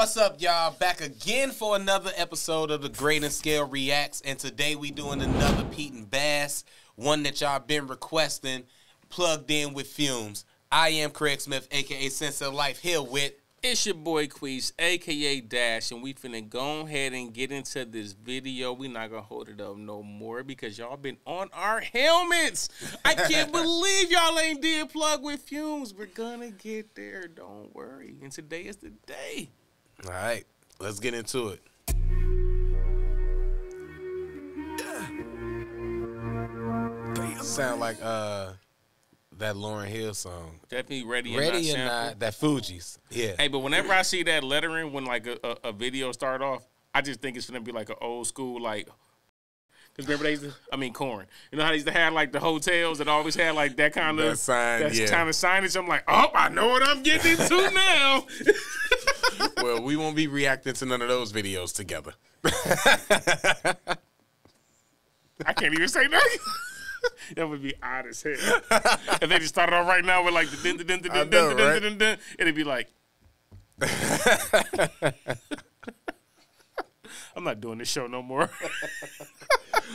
What's up, y'all? Back again for another episode of the Grading Scale Reacts, and today we doing another Pete and Bas, one that y'all been requesting, plugged in with Fumez. I am Craig Smith, aka Sincere Life, here with It's your boy Quis, aka Dash, and we finna go ahead and get into this video. We not gonna hold it up no more because y'all been on our helmets. I can't believe y'all ain't did plug with Fumez. We're gonna get there, don't worry. And today is the day. All right, let's get into it. Sound like uh that Lauryn Hill song. Definitely ready. and Ready not or not, that Fugees. Yeah. Hey, but whenever I see that lettering when like a, a, a video start off, I just think it's gonna be like an old school like. Cause remember they used to, I mean corn. You know how they used to have like the hotels that always had like that kind of That sign, that yeah. kind of signage. I'm like, oh, I know what I'm getting into now. well, we won't be reacting to none of those videos together. I can't even say nothing. that would be odd as hell. if they just started off right now with like the din din din din din din din din it'd be like. I'm not doing this show no more.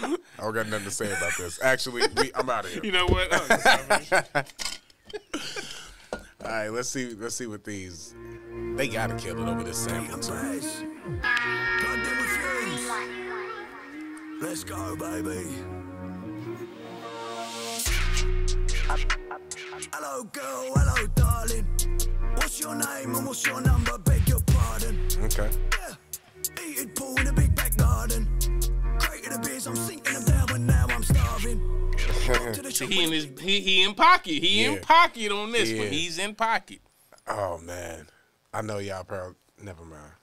I don't got nothing to say about this. Actually, we, I'm out of here. you know what? All right, let's see. Let's see what these. They gotta kill it over this sample too. Bas. Plugged in with Fumez. Let's go, baby. Hello, girl. Hello, darling. What's your name and what's your number? Beg your pardon. Okay. Yeah. Eating pool in a big back garden. Creating a beers, I'm sinking them down, but now I'm starving. To the shop he in his he, he in pocket. He Yeah. in pocket on this Yeah. one. He's in pocket. Oh man, I know y'all probably. Never mind.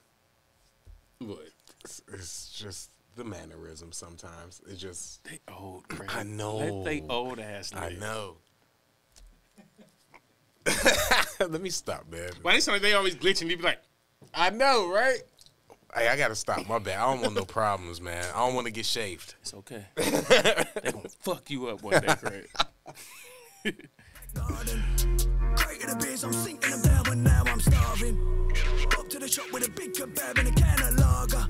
What? It's, it's just the mannerism. Sometimes it just. They old. Craig. I know. Let they old ass. I live. know. Let me stop, man. Why they sound like they always glitching? They be like, I know, right? Hey, I gotta stop. My bad. I don't want no problems, man. I don't want to get shaved. it's okay. they gonna fuck you up one day, Craig. shop with a big kebab and a can of lager.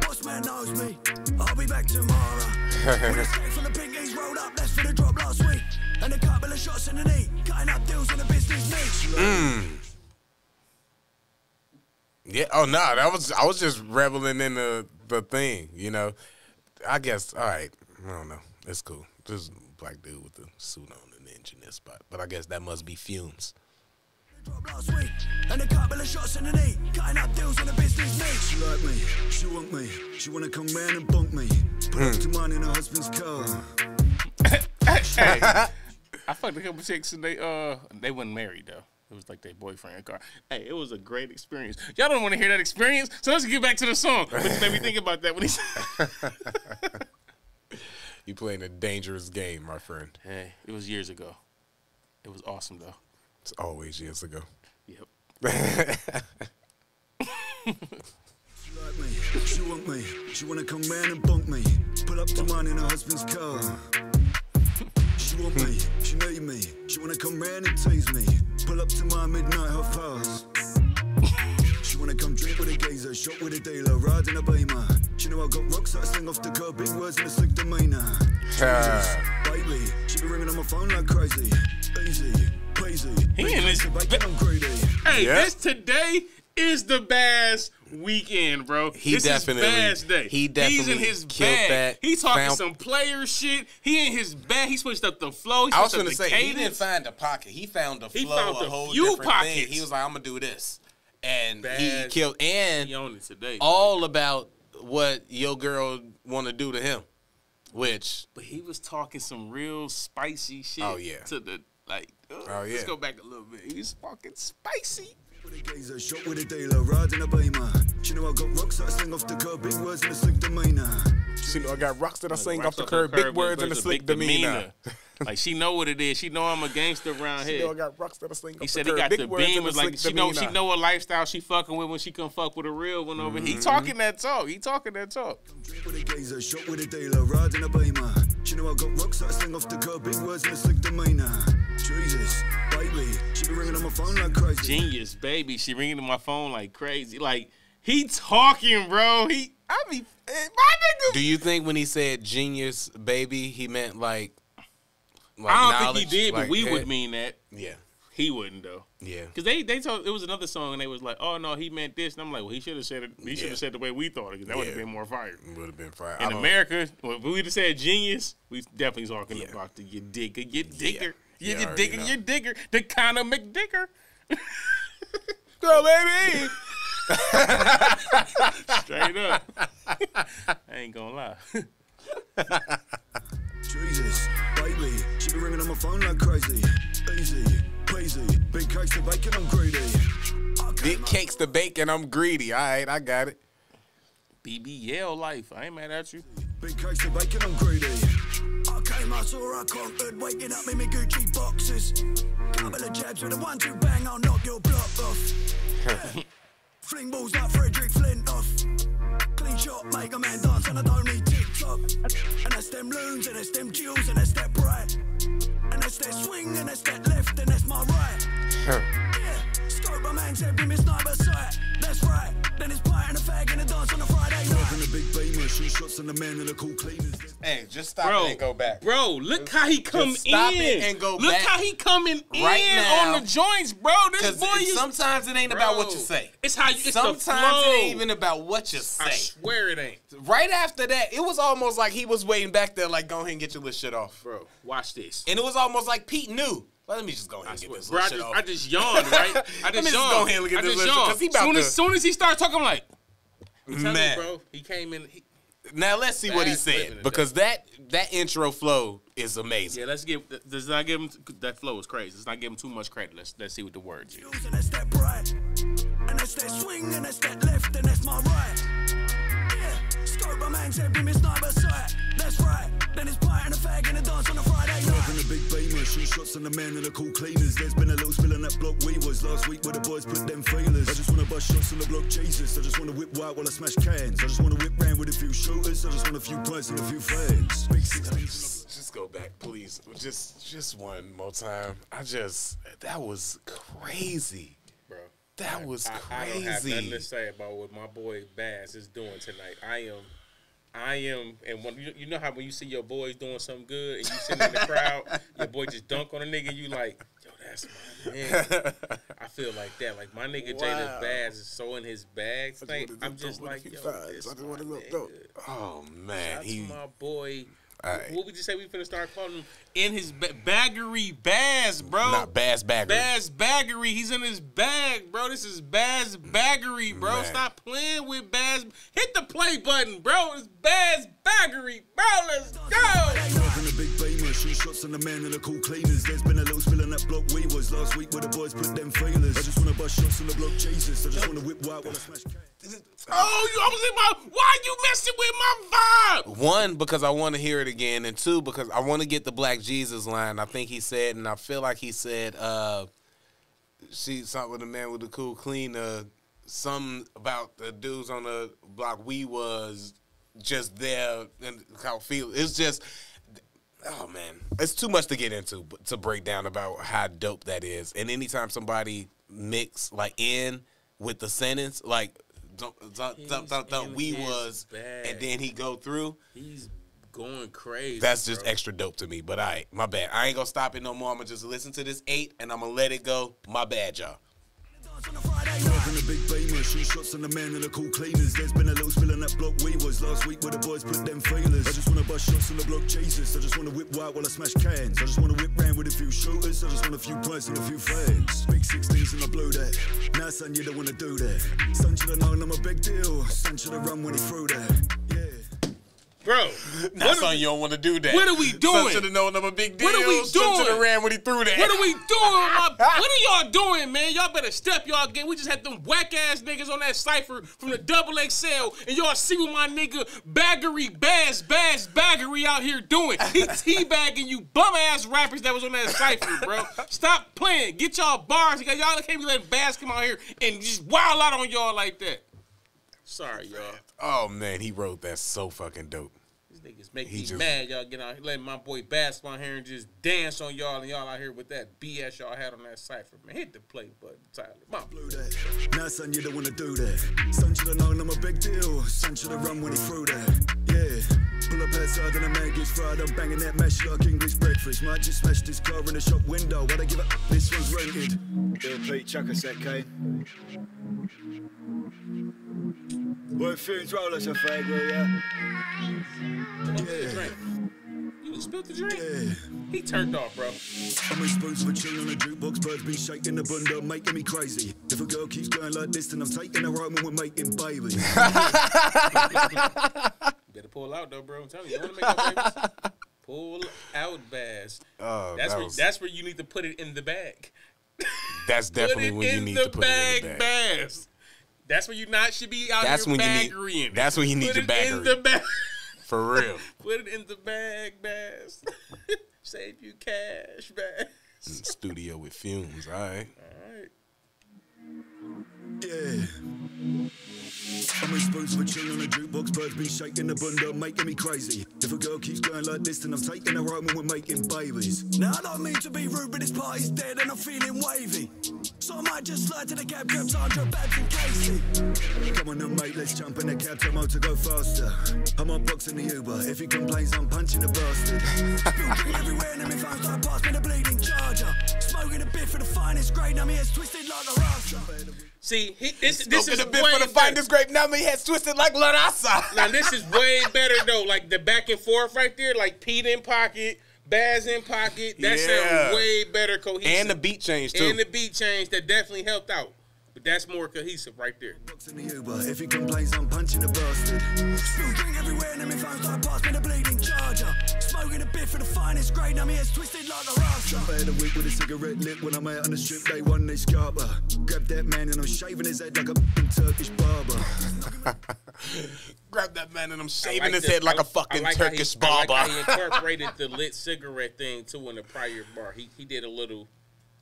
Boss man knows me. I'll be back tomorrow. With a skate from the piggies rolled up, that's for the drop last week. And a couple of shots in the knee, cutting up deals in the business niche. Hmm. Yeah. Oh no, that was I was just reveling in the the thing. You know. I guess. All right. I don't know. It's cool. This black dude with the suit on and the engine this spot. But I guess that must be Fumez. Drop last week, and a couple of shots in the knee, cutting up deals in the business niche. She like me, she want me, she wanna come round and bunk me. Put up to mine in her husband's car. hey, I fucked a couple chicks and they uh they wasn't married though. It was like their boyfriend car. Hey, it was a great experience. Y'all don't want to hear that experience, so let's get back to the song. But it made me think about that when he said, You playing a dangerous game, my friend. Hey, it was years ago. It was awesome though. It's always years ago. Yep. She like me, she want me, she wanna come round and bunk me. Pull up to mine in her husband's car. She want me, she need me, she wanna come round and tease me. Pull up to my midnight half past. She wanna come drink with a geezer, shop with a dealer, ride in a beamer. She know I got rocks that I sling off the curb, big words and a slick demeanor. Baby, she be ringing on my phone like crazy. Easy, peasy. He in this- bacon, I'm greedy. Hey, Yeah. this today is the Bas weekend, bro. He this definitely- is Bas day. he definitely He's in his killed bag. that. He talking Found- some player shit. He in his bag. He switched up the flow. He I was gonna up the say he didn't find a pocket. He found a He flow, found a a whole few different thing. He was like, "I'm gonna do this," and he killed. And He on it today. all about what your girl want to do to him, which But he was talking some real spicy shit. Oh, yeah. To the like. uh, Oh, yeah. Let's go back a little bit. He was fucking spicy. With a geezer, shop with a dealer, ride in a beamer. She know I got rocks that I sling off the curb, big words and a slick demeanor. you know I got rocks that I sing off the curb, big words and a slick big demeanor. Like she know what it is. She know I'm a gangster around You here. know, I got rocks that'll sling He off said the he curb. got Big the beamers. Like she know she know what lifestyle she fucking with when she come fuck with a real one over. Mm-hmm. here. He talking that talk. He talking that talk. With a gazer, shot with a dealer, ride in a beamer. She know I got rocks that I sling off the curb, big words in a slick demeanor. Jesus, baby, she be ringing on my phone like crazy. Genius, baby. She ringing to my phone like crazy. Like he talking, bro. He I be eh, my nigga. Do you think when he said genius baby, he meant like? like I don't think he did, but we eh, would mean that. Yeah, He wouldn't though. Yeah. Cause they they told it was another song and they was like, oh no, he meant this, and I'm like, well, he should have said it. He should Yeah. have said the way we thought it, cause that would have been more fire. Would have been fire. In America, well, if we'd have said genius, we definitely talking Yeah. about the you digger, you digger, Yeah, you, I you already digger, know. you digger, the kind of McDigger. Go baby. Straight up. I ain't gonna lie. Jesus, baby, she be ringing on my phone like crazy. Easy, peasy, big cakes of bacon, I'm greedy. Okay, Big cakes to bake and I'm greedy. All right, I got it. BBL life. I ain't mad at you. Big cakes of bacon, I'm greedy. Okay, I saw I conquered, waking up in my Gucci boxes. Couple of jabs with a one-two bang, I'll knock your block off. Fling balls like Frederick Flintoff. Clean shot, make a man dance, and I don't need TikTok. And that's them loons, and that's them jewels, and that's that right. And that swing, and that left, and that's my right. Yeah, scope my man's head, be sight. That's right. Then it's pie and a fag and a dance on a Friday night. And a big beamer, shoot shots on the man and the cool cleaners. Hey, just stop Bro, and go back. Bro, look how he come stop in. it and go look back how he coming right in now. on the joints, bro. This Because boy is sometimes it ain't about what you say. It's how you. It's Sometimes the flow. it ain't even about what you say. I swear it ain't, Right after that, it was almost like he was waiting back there, like, go ahead and get your little shit off. bro. Watch this. And it was almost like Pete knew. Let me just go ahead I and get this bro, I shit just, off. I just yawned, right? I just Let me just yawned. go ahead and get I this just little shit, 'cause yawned. he about soon to- as soon as he started talking, I'm like, I'm telling Man. you, bro. He came in. He, Now let's see what he said because that that intro flow is amazing. yeah, let's give. Let's not give him. That flow is crazy. Let's not give him too much credit. Let's let's see what the words. Is. My right. Yeah, scope my man's head, be my sniper sight. That's right. Then it's pie and a fag and a dance on a Friday night. And a big beamer, shoot shots on the man and the cool cleaners. There's been a little spill on that block we was last week where the boys put them feelers. I just wanna bust shots on the block, Jesus. I just wanna whip white while I smash cans. I just wanna whip round with a few shooters. I just want a few pints and a few fags. Just go back, please. Just just one more time. I just that was crazy. bro. That was I, I don't have nothing to say about what my boy Bas is doing tonight. I am, I am, and when you, you know how when you see your boys doing something good and you sitting in the crowd, your boy just dunk on a nigga, you like, yo, that's my man. I feel like that. Like my nigga Wow. Jada Bas is so in his bag. I'm just like, yo, this my nigga. Oh man, That's he my boy. Alright. What would you say we finna start calling him? In his ba- baggery Baz, bro. not Bas Bagger. Baz Baggery. He's in his bag, bro. This is Baz Baggery, bro. Man. Stop playing with Baz. Hit the play button, bro. It's Baz Baggery, bro. Let's go. And a big beamer, shoot shots on the man and the cool cleaners. There's been a little spill on that block we was last week where the boys put them feelers. I just wanna bust shots on the block, Jesus. I just wanna whip white while I smash cans. Oh, you I was in my. Why you messing with my vibe? One, because I want to hear it again, and two, because I want to get the Black Jesus line. I think he said, and I feel like he said, uh, she something with the man with the cool clean, uh, something about the dudes on the block. We was just there and how feel. It's just, oh man, it's too much to get into to break down about how dope that is. And anytime somebody mix like in with the sentence, like. Don't, don't, don't, don't, in we was, bag. and then he go through. He's going crazy. That's just bro. extra dope to me. But I, right, my bad. I ain't gonna stop it no more. I'm gonna just listen to this eight, and I'm gonna let it go. My bad, y'all. Big beamer, shoot shots on the man and the cool cleaners. There's been a little spill on that block we was last week where the boys put them feelers. I just wanna bust shots on the block, Jesus. I just wanna whip white while I smash cans. I just wanna whip round with a few shooters. I just want a few points and a few fags. Big 16s and I blew that. Now, son, you don't wanna do that. Son should have known I'm a big deal. Son should have run when he threw that. Bro. That's on you don't want to do that. what are we doing? Should have known I'm a big deal. What are we Son should have ran when he threw that. What are we doing? My, what are y'all doing, man? Y'all better step y'all game. We just had them whack ass niggas on that cipher from the double XL, and y'all see what my nigga Baggery Bas Bas Baggery out here doing. He teabagging you bum ass rappers that was on that cipher, bro. Stop playing. Get y'all bars. Y'all can't be letting Bas come out here and just wild out on y'all like that. Sorry, y'all. Oh man, he wrote that so fucking dope. These niggas make He me just- mad. Y'all get out here letting my boy Bas come out here and just dance on y'all, and y'all out here with that BS y'all had on that cipher. Man, hit the play button, Tyler. My blue that. Now, son, you don't wanna do that. Son should have known I'm a big deal. Son should have run when he threw that. Yeah. Pull up outside and a man gets fried. I'm banging that mash like English breakfast. Might just smash this car in the shop window. Why'd I give up? This one's rented. Yeah, Pete, chuck a sec, Kane. Well, Fumez roll us a fag, will ya? Yeah. Drink. You spilled the drink. Yeah. He turned off, bro. I'm in spoons of a chill on a jukebox, birds been shaking the bunda, making me crazy. If a girl keeps going like this, then I'm taking her home and we're making babies. Better pull out though, bro. I'm telling you, you want to make no babies? Pull out, Bas. Oh, That's that where was- that's where you need to put it in the bag. That's definitely it when you need to put bag, it in the bag. Bas. That's when you not should be out That's here when you need- baggerying. that's when you need put your it in the bag. For real. Put it in the bag, Bas. Save you cash, Bas. Studio with Fumez. All right. All right. Yeah. I'm in spoons of a chill on a jukebox, birds been shaking the bunda, making me crazy. If a girl keeps going like this, then I'm taking her home and we're making babies. Now I don't mean to be rude, but this party's dead and I'm feeling wavy. So I might just slide to the cab, grab Sandra, Babs and Casey. Come on then mate, let's jump in the cab, tell Mo to go faster. I'm on box in the Uber, if he complains, I'm punching the bastard. Everywhere and then my phone start pass me the bleeding charger. Smoking a bit for the finest grade, now my head's twisted like a rasta. See, he, this, this is Open a bit way for the better. finest grape. Now me head's twisted like Larasa. Now this is way better though. Like the back and forth right there, like Pete in pocket, Baz in pocket. That Yeah. sounds way better cohesive. and the beat change too. and the beat change that definitely helped out. But that's more cohesive right there. Box in the Uber. If he complains, I'm punching the bastard. Spill everywhere, and then my phone start pass me the bleeding charger. Smoking a bit for the finest grade, now my head's twisted like a rasta. I had a week with a cigarette lit when I'm out on the strip, they won they scarper. Grab that man and I'm shaving his head like a f***ing Turkish barber. Grab that man and I'm shaving like his the- head like I- a fucking like Turkish he, I like barber. how he incorporated the lit cigarette thing too in the prior bar. He he did a little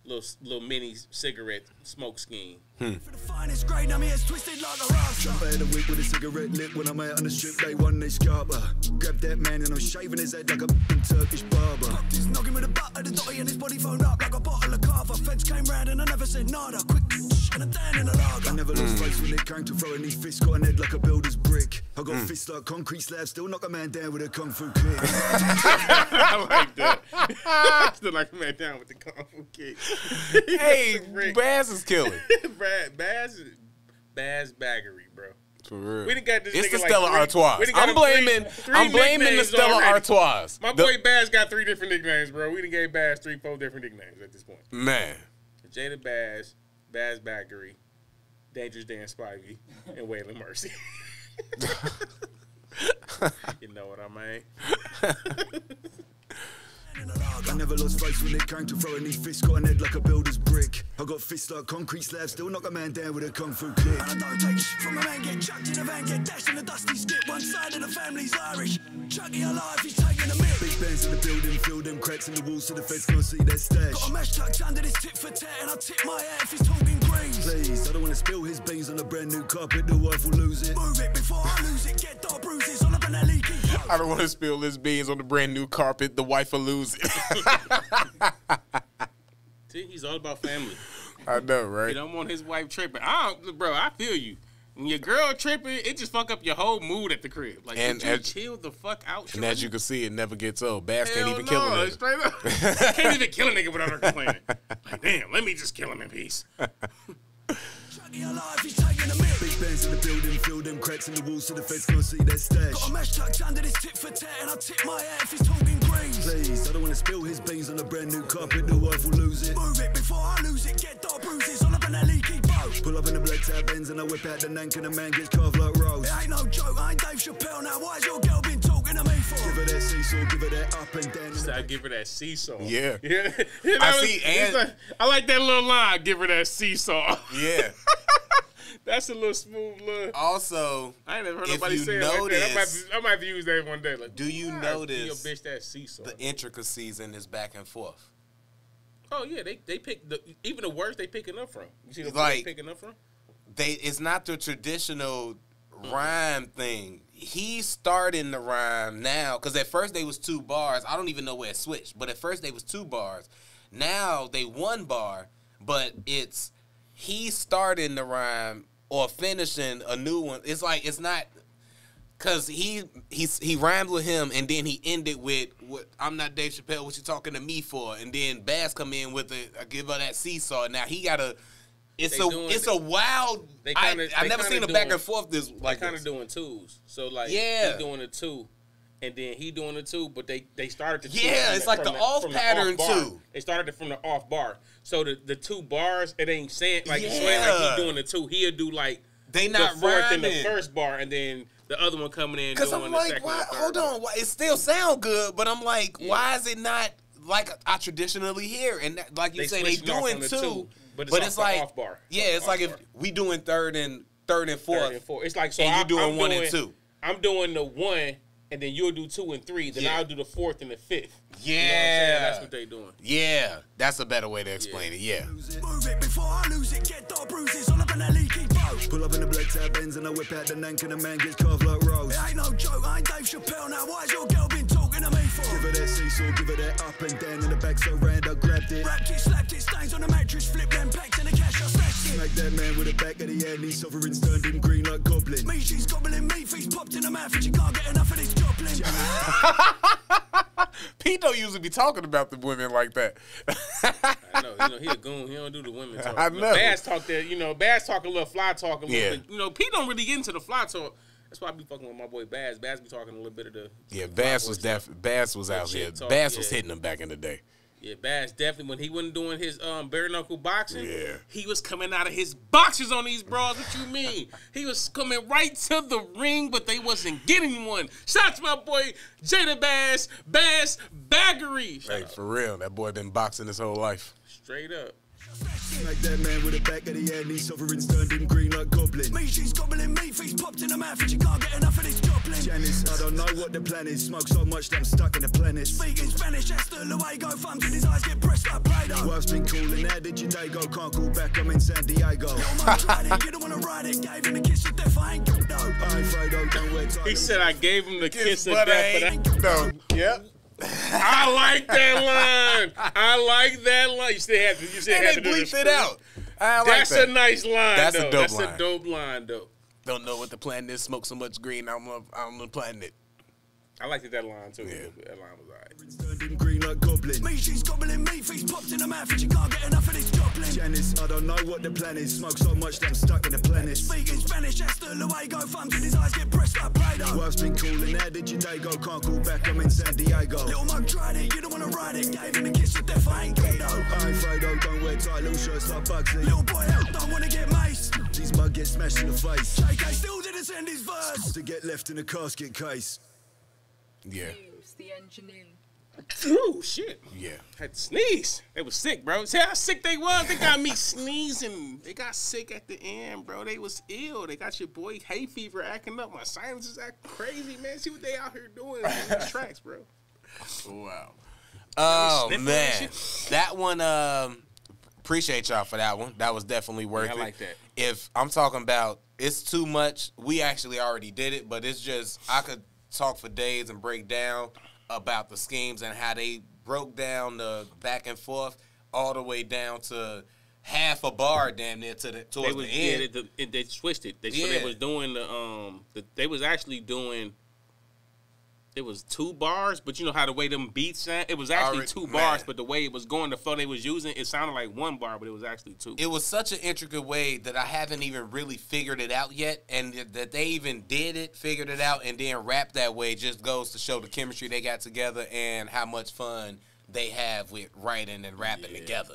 little little mini cigarette smoke scheme. Hmm. For the finest grade, now my head's twisted like a rasta. I had a week with a cigarette lit when I'm out on the strip, they won they scarper. Grab that man and I'm shaving his head like a f***ing Turkish barber. He's knocking with a butt of the dotty and his body phoned up like a bottle of carver. Feds came round and I never said nada. Quick, and I'm in the lager. I never lost face when it came to throwing these fists, got an head like a builder's brick. I got mm. fists like concrete slabs, still knock a man down with a kung fu kick. I like that. Still like a man down with the kung fu kick. hey, Rick. Baz is killing. Brad Baz Baz Baggery, bro. For real. We done got this it's nigga the like Stella three- Artois. we done got I'm him three- blaming. three I'm blaming the Stella already. Artois. My The- boy Baz got three different nicknames, bro. We done gave Baz three, four different nicknames at this point. man. Jada Baz, Baz Baggery, Dangerous Dan Spivey, and Waylon Mercy. you know what I mean? I never lost face when it came to throwing these fists, got an head like a builder's brick. I got fists like concrete slabs, still knock a man down with a kung fu kick. And I don't take shit from a man, get chucked in a van, get dashed in a dusty skip. One side of the family's Irish. Chucky alive, he's taking a mick. Big bands in the building, fill them cracks in the walls so the feds can't see that stash. Got a mesh tucked under this tit for tat, and I tip my hat if he's talking greens. Please, I don't wanna spill his beans on a brand new carpet, the wife will lose it. Move it before I lose it, get dark bruises all up in that leaky. I don't want to spill his beans on the brand new carpet. The wife will lose it. See, he's all about family. I know, right? He don't want his wife tripping. I don't, bro. I feel you. When your girl tripping, it just fuck up your whole mood at the crib. Like, And and you as- chill the fuck out. And as you can see, it never gets old. Bas can't even no, kill a nigga. Straight up, can't even kill a nigga without her complaining. Like, damn, let me just kill him in peace. Chucky alive, he's taking a mick. Big bands in the building, fill them cracks in the walls so the feds can't see that stash. Got a mesh tucked under this tit for tat, and I tip my hat if he's talking greens. Please, I don't wanna spill his beans on a brand new carpet, the wife will lose it. Move it before I lose it, get dark bruises all up in that leaky boat. Pull up in the black tab ends and I whip out the nank and the man gets carved like rose. It ain't no joke, I ain't Dave Chappelle now. Why's your girl been talking talking to me for? Give her that seesaw, give her that up and down. So I give her that seesaw. Yeah. yeah. That I was- see, and- like- I like that little line. Give her that seesaw. Yeah. That's a little smooth look. Also, I ain't never heard If nobody you say it like that. I might, I might use that one day. Like, Do you "Ah, notice bitch that seesaw. the intricacies in this back and forth. Oh yeah, they they pick the even the worst they picking up from. You see the words Like- they picking up from? They it's not the traditional mm-hmm. rhyme thing. He's starting the rhyme now because at first they was two bars. I don't even know where it switched, but at first they was two bars. Now they one bar, but it's he starting the rhyme or finishing a new one. It's like it's not Cause he he's he rhymed with him and then he ended with what I'm not Dave Chappelle, what you talking to me for? And then Bas come in with a, a give her that seesaw. Now he got a it's They a doing- it's a wild they I, kinda- I've they never seen a back and forth this Like kind of doing twos. So like Yeah. he doing a two, and then he doing a two, but they they started to Yeah, it's like the off pattern bar. two. They started it from the off bar. So the the two bars it ain't saying like it's like Yeah. he doing the two. He'll do like They the not fourth and the first bar, and then the other one coming in Cause I'm like, why, hold on, why, it still sound good, but I'm like, why is it not like I traditionally hear? And that, like you They say, they doing two, two, but it's off the like, off bar. yeah, it's like if bar. we we doing third and third and fourth, Third and. It's like so and you I, doing I'm one doing, and two. I'm doing the one, and then you'll do two and three. Then Yeah. I'll do the fourth and the fifth. Yeah, You know what I'm? That's what they doing. yeah, that's a better way to explain it. Yeah, Move it before I lose it. Get dark bruises all up in that leaky boat. Pull up in the black tab Benz and I whip out the nank and the man gets carved like Rose. It ain't no joke. I ain't Dave Chappelle now. Why's your girl been talking to me for? Give her that seesaw, give her that up and down in the back so round I grabbed it. Wrapped it, slapped it, stains on the mattress, flip them packs and the cash I smashed it. Smack that man with the back of the head, these sovereigns turned him green like goblin. Me, she's gobbling me, feet popped in the mouth and she can't get enough of this joblin. Pete don't usually be talking about the women like that. I know, you know, he a goon. He don't do the women talk. I You know. Bas talk that, you know, Bas talk a little fly talk a little Yeah. bit. You know, Pete don't really get into the fly talk. That's why I be fucking with my boy Bas. Bas be talking a little bit of the yeah, Bas was stuff. def- Bas was out here. talk, Bas was hitting them back in the day. Yeah, Bas definitely when he wasn't doing his um bare knuckle boxing, Yeah. he was coming out of his boxes on these bras. What you mean? he was coming right to the ring, but they wasn't getting one. Shout out to my boy Jada Bas, Bas Baggery. Shout Hey, out. for real, that boy been boxing his whole life. Straight up. Smack that man with the back of the head, these sovereigns turned him green like goblin. Me, she's gobbling me, feet popped in the mouth and she can't get enough of this joblin. Janice, I don't know what the plan is. Smoke so much that I'm stuck in the planet. Speaking Spanish, that's the Luego. Thumbs in his eyes get pressed like Play-Doh. Wife's been calling, how did your day go? Can't call back, I'm in San Diego. Little mum tried it, you don't wanna ride it. Gave him a kiss of death, I ain't good though. I ain't Fredo, don't wear tight. He said I gave him the kiss of But I death, but I, ain't- no, yep. I like that line. I like that line. You still have to. You still And have they to do bleeped it out. I like That's that. a nice line. That's a dope That's line. a dope line, though. Don't know what the plan is. Smoke so much green, I'm on, I'm on the planet. I liked that line too. Yeah. That line was alright. Turned him green like goblin. Me, she's gobbling me, feet popped in the mouth and she can't get enough of this joblin. Janice, I don't know what the plan is. Smoke so much that I'm stuck in the planet. Speaking Spanish, that's the Luego. Thumbs in his eyes get pressed like Play-Doh. Wife's been calling, how did your day go? Can't call back, I'm in San Diego. Little mug tried it, you don't wanna ride it. Gave him a kiss of death, I ain't good though. I ain't Fredo, don't wear tight little shirts like Bugsy. Little boy out, don't wanna get maced. These mug get smashed in the face. JK still didn't send his verse. To get left in a casket case. Yeah, Fumez, the engineer. Ooh, shit. yeah. Had to sneeze. They was sick, bro. See how sick they was? They got me sneezing. They got sick at the end, bro. They was ill. They got your boy hay fever acting up. My sinuses acting crazy, man. See what they out here doing in these tracks, bro. Wow. Oh man, that one. Um, appreciate y'all for that one. That was definitely worth Yeah, I it. like that. If I'm talking about, it's too much. We actually already did it, but it's just I could talk for days and break down about the schemes and how they broke down the back and forth all the way down to half a bar, damn near to the They towards was the yeah, end. they, they, they switched it. They so they was doing the um the, they was actually doing it was two bars, but you know how the way them beats sound? It was actually two man. bars, but the way it was going, the flow they was using, it sounded like one bar, but it was actually two. it was such an intricate way that I haven't even really figured it out yet, and that they even did it, figured it out, and then rap that way just goes to show the chemistry they got together and how much fun they have with writing and rapping together.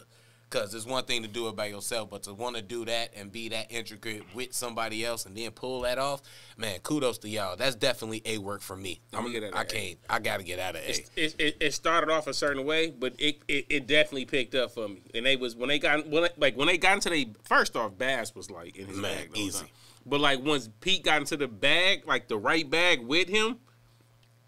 Because it's one thing to do it by yourself, but to want to do that and be that intricate with somebody else and then pull that off, man, kudos to y'all. That's definitely a work for me. I'ma I'm, get at I a. can't. I got to get out of A. It, it, it started off a certain way, but it, it, it definitely picked up for me. And they was when they got when they- like when they got into the first off, Bas was like in his Man, bag. easy. time. But like once Pete got into the bag, like the right bag with him,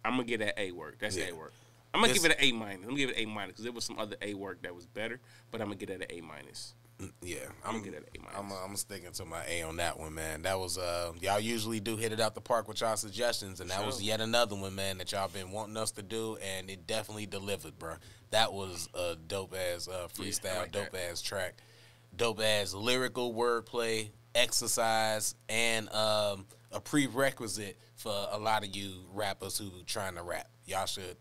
I'm gonna get that A work. That's Yeah. A work. I'm gonna give it an A minus. I'm gonna give it an A minus because there was some other A work that was better, but I'm gonna get it an A minus. Yeah, I'm I'm gonna get it an A I'm, minus. I'm sticking to my A on that one, man. That was uh, y'all usually do hit it out the park with y'all suggestions, and that was yet another one, man, that y'all been wanting us to do, and it definitely delivered, bro. That was a dope ass uh, freestyle, like dope that. ass track, dope ass lyrical wordplay, exercise, and um, a prerequisite for a lot of you rappers who trying to rap. Y'all should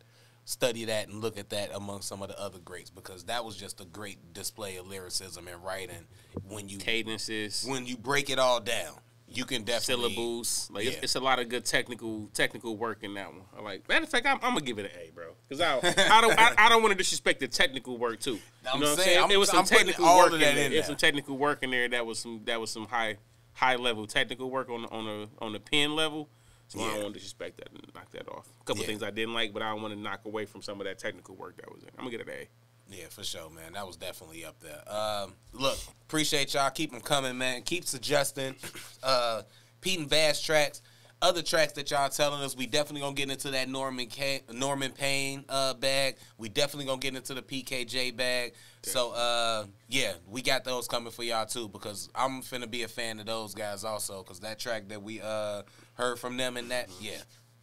study that and look at that among some of the other greats because that was just a great display of lyricism and writing when you Cadences, when you break it all down you can definitely syllables, like it's, Yeah. it's a lot of good technical technical work in that one. I like matter of fact, I'm, I'm gonna give it an A, bro, because I I don't I, I don't want to disrespect the technical work too. I'm you know what I'm saying, saying? It was some I'm technical work in there. in There's there. some technical work in there that was some that was some high high level technical work on the- on the on the pen level. So I don't want to disrespect that and knock that off. A couple Yeah. things I didn't like, but I don't want to knock away from some of that technical work that was in. I'm gonna get it an A. yeah for sure man that was definitely up there um, look appreciate y'all keep them coming man keep suggesting uh pete and Bas tracks other tracks that y'all telling us we definitely gonna get into that norman K- norman payne uh bag we definitely gonna get into the pkj bag so uh yeah we got those coming for y'all too because i'm finna be a fan of those guys also because that track that we uh heard from them and that yeah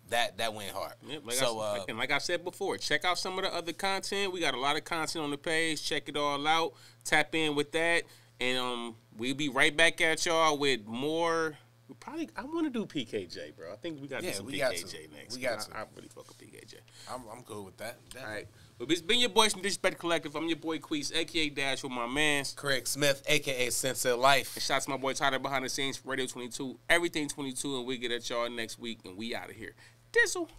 that that went hard Yep, like so I, uh and like I said before, check out some of the other content. We got a lot of content on the page. Check it all out. Tap in with that, and um, we'll be right back at y'all with more. We probably I want to do PKJ, bro. I think we got to Yeah, do some we PKJ next. We got I, to. I really fuck with PKJ. I'm, I'm cool with that All right, but it's been your boys from Disrespective Collective. I'm your boy Quis, aka Dash, with my man's. Craig Smith, aka Sincere Life. And shouts to my boy Tyler behind the scenes for Radio 22, Everything 22, and we get at y'all next week, and we out of here. Dizzle.